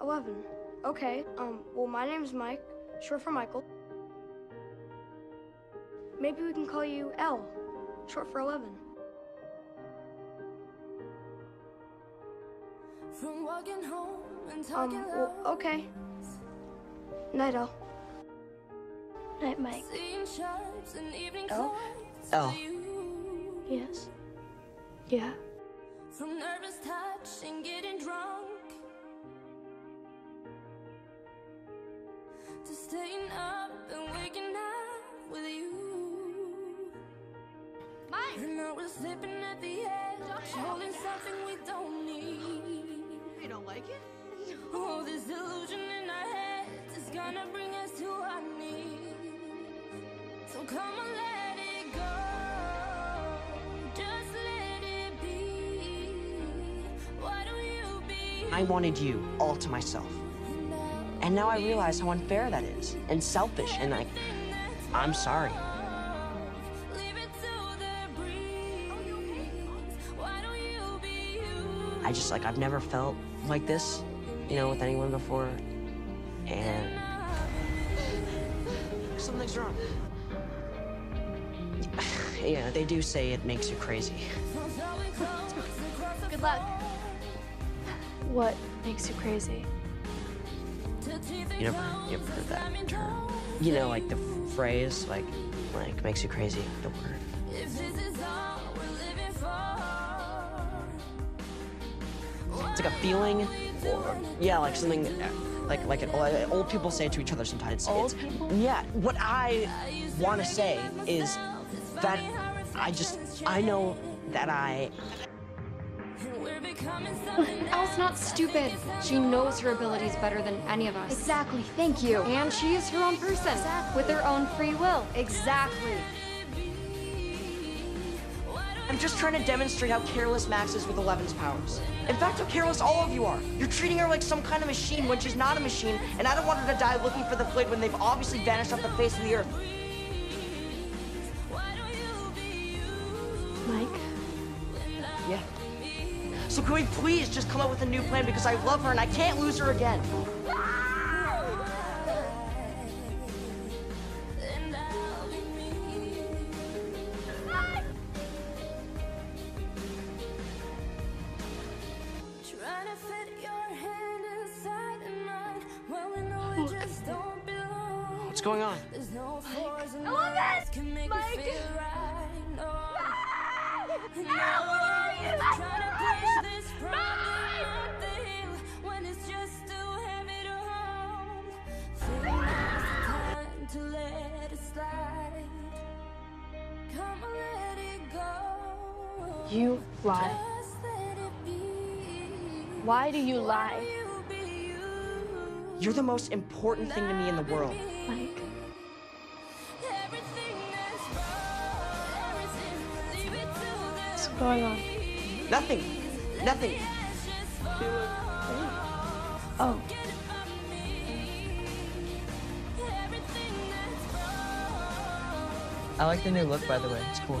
11. Okay, um, well, my name's Mike, short for Michael. Maybe we can call you El, short for 11. From walking home and Um, talking well, okay. Night, El. Night, Mike. seeing shirts and evening L? El. Yes. Yeah. To staying up and waking up with you. Mike! And now we're slipping at the edge, holding something we don't need. You don't like it? Oh, this illusion in our heads is gonna bring us to our knees. So come on, let it go. Just let it be. Why don't you be? I wanted you all to myself. And now I realize how unfair that is and selfish and like I'm sorry. Leave it to the breeze. Why don't you be you? I just like I've never felt like this, you know, with anyone before. And something's wrong. yeah, they do say it makes you crazy. Good luck. What makes you crazy? You never, you ever heard that term? You know, like the phrase, like, like makes you crazy. The word. If this is all we're living for. It's like a feeling, or yeah, like something, like like an, old people say to each other sometimes. Old It's- people? Yeah. What I want to say is that I just I know that I We're becoming something El's not stupid. She knows her abilities better than any of us. Exactly, thank you. And she is her own person with her own free will. Exactly. I'm just trying to demonstrate how careless Max is with Eleven's powers. In fact, how careless all of you are. You're treating her like some kind of machine when she's not a machine, and I don't want her to die looking for the Flayed when they've obviously vanished off the face of the earth. Mike? Yeah. So can we please just come up with a new plan because I love her and I can't lose her again. Trying to fit your hand inside of mine when we know we just don't belong. What's going on? There's no force in love words it! can make Mike! it feel right. No. And Ow, where we're you? You lie. Just let it be. Why do you lie? You be you. You're the most important thing to me in the world. Mike. Everything that's wrong, everything, leave it to the What's going on? Nothing. Nothing. Oh, I like the new look, by the way. It's cool.